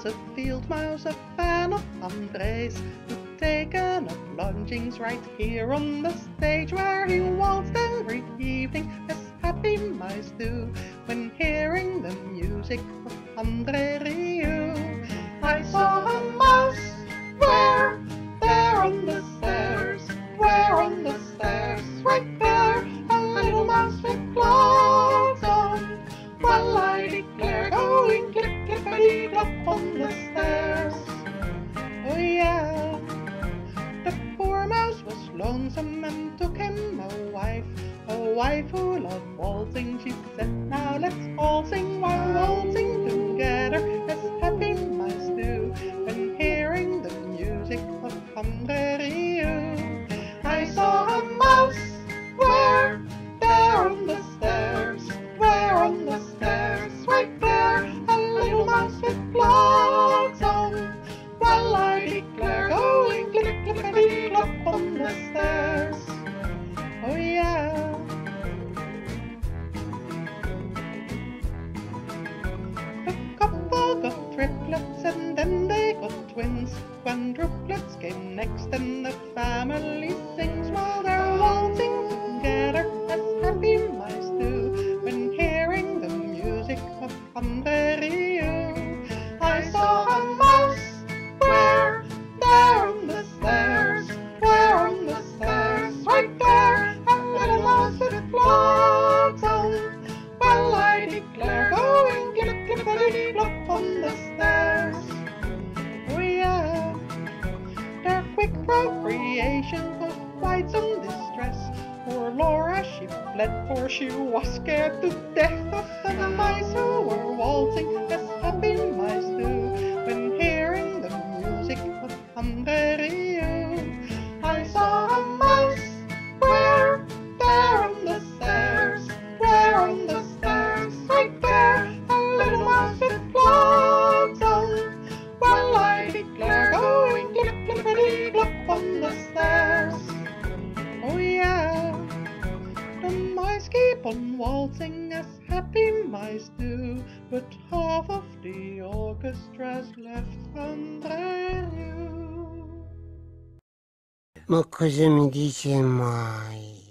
across a field mouse, a fan of André's, who's taken up lodgings right here on the stage where he waltzed every evening. lonesome and took him a wife, a wife who loved waltzing. She said yes, oh yeah. A couple got triplets and then they got twins. Quadruplets came next and quick procreation caused quite some distress. Poor Laura, she fled for she was scared to death of the Upon waltzing as happy mice do, but half of the orchestra's left Andreu. Ma, cosa mi dice mai?